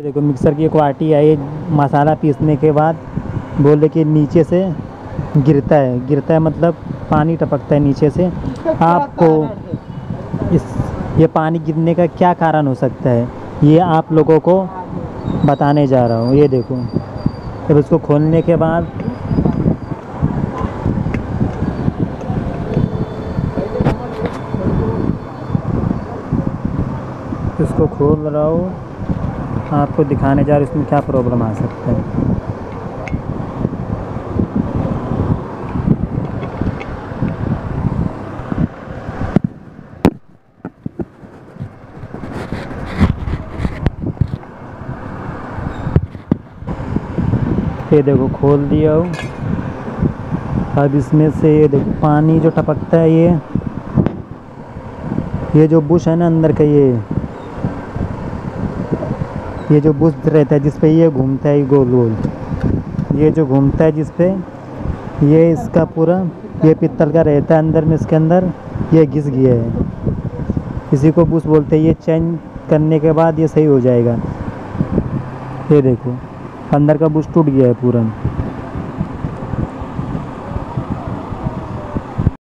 ये देखो मिक्सर की क्वालिटी आई मसाला पीसने के बाद बोले कि नीचे से गिरता है। गिरता है मतलब पानी टपकता है नीचे से। आपको इस ये पानी गिरने का क्या कारण हो सकता है? ये आप लोगों को बताने जा रहा हूँ। ये देखो फिर उसको खोलने के बाद इसको खोल रहा हूँ। आपको दिखाने जा रहा इसमें क्या प्रॉब्लम आ सकता है? ये देखो, खोल दिया हूँ। अब इसमें से ये देखो, पानी जो टपकता है ये ये जो बुश है ना अंदर का ये ये जो बुश रहता है, जिस पे ये घूमता है गोल गोल। ये जो घूमता है, जिस पे, ये इसका पूरा, ये पित्तल का रहता है अंदर में, इसके अंदर ये घिस गया है। इसी को बुश बोलते हैं, ये चेंज करने के बाद ये सही हो जाएगा। ये देखो, अंदर का बुश टूट गया है पूरा।